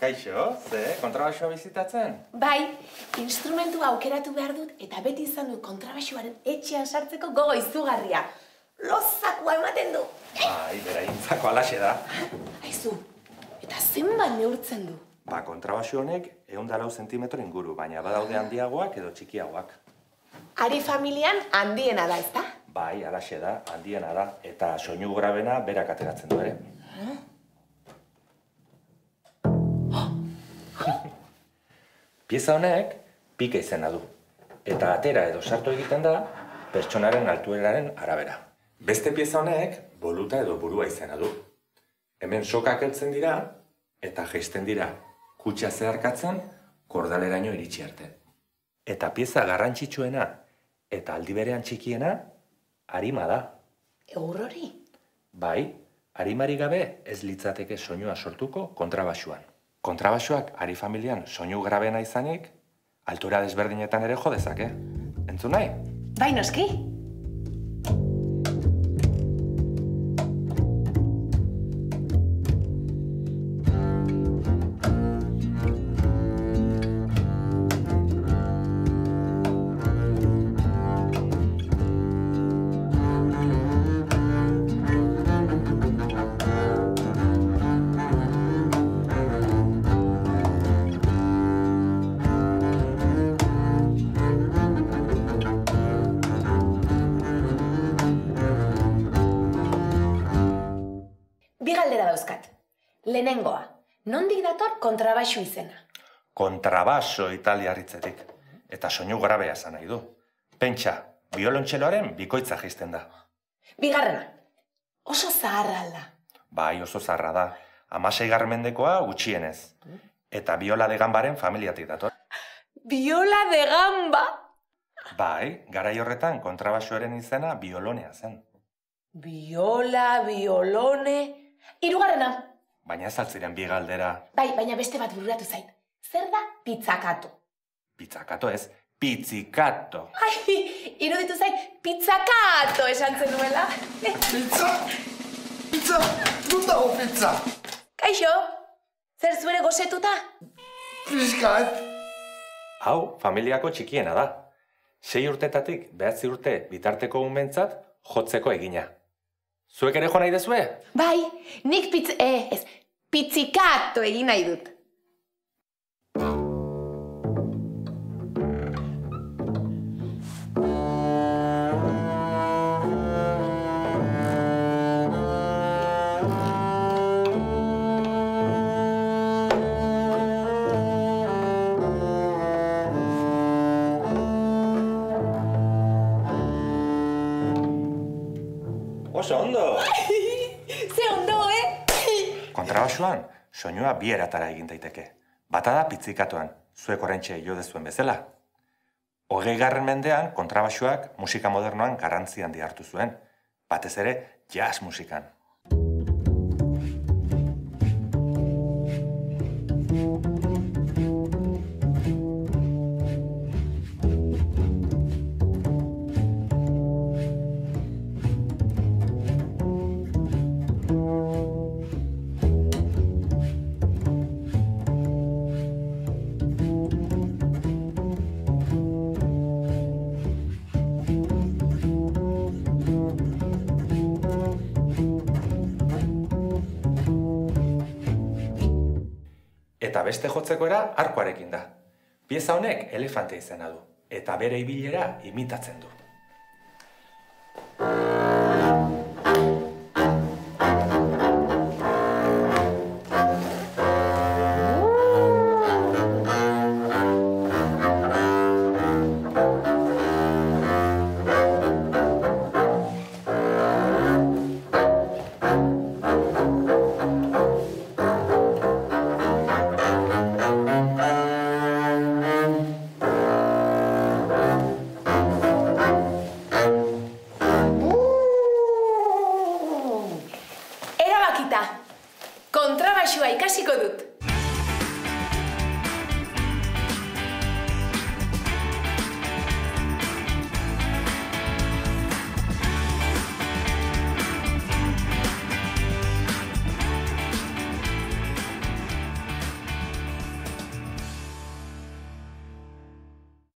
Kaixo. Ze, kontrabaxoa bizitatzen? Bai, instrumentua aukeratu behar dut eta beti izan dut kontrabaxoaren etxean sartzeko gogo izugarria. Lozakua ematen du. Bai, beraintzako alaxe da. Aizu, eta zenbat neurtzen du. Ba, kontrabaxo honek egun lau zentimetro inguru, baina badaude handiagoak edo txikiagoak. Ari familian handiena da, ezta? Bai, alaxe da, handiena da, eta soinu grabena berak ateratzen du ere. Pieza honek pika izena du, eta atera edo sartu egiten da pertsonaren altueraren arabera. Beste pieza honek boluta edo burua izena du. Hemen sokak heltzen dira eta jaisten dira kutsa zeharkatzen kordaleraino iritsi arte. Eta pieza garrantzitsuena eta aldi berean txikiena arima da. Eur hori? Bai, arimari gabe ez litzateke soinua sortuko kontrabaxuan. Kontrabaxuak ari familian soinu grabena izanik, altura desberdinetan ere jo dezake. Entzun nahi? Bai, noski? Dauzkat. Lehenengoa, nondik dator kontrabaxu izena? Kontrabaso italiarritzetik. Eta soinu grabea esan nahi du. Pentsa, biolontxeloaren bikoitza jisten da. Bigarrena, oso zaharra alda. Bai, oso zarra da. Amasei garmendekoa gutxienez. Eta biola de gambaren familiatik dator. Biola de gamba! Bai, garai horretan kontrabasoaren izena biolonea zen. Biola, biolone... Hirugarrena. Baina ez altziren bi galdera. Bai, baina beste bat bururatu zait. Zer da pizzakato? Pizzakato ez, pizzikato. Ai, iruditu zait pizzakato esan zenuela. Pizza? Pizza? Non dago pizza? Kaixo, zer zuere gozetuta? Piskat. Hau, familiako txikiena da. Sei urtetatik behatzi urte bitarteko umentzat jotzeko egina. Zuek ere jo nahi dezue? Bai, nik pitz... Eh, ez, pizzikato egin nahi dut. Oso ondo! Ze ondo, eh? Kontrabasoan, soinua bi eratara egin daiteke. Bata da pizzikatuan, zuek orentxe jo dezuen bezala. Hogei garren mendean, kontrabasoak musika modernoan garrantzi handi hartu zuen. Batez ere, jazz musikan. Eta beste jotzeko era arkoarekin da. Pieza honek elefante izena du, eta bere ibilera imitatzen du. Выкладут.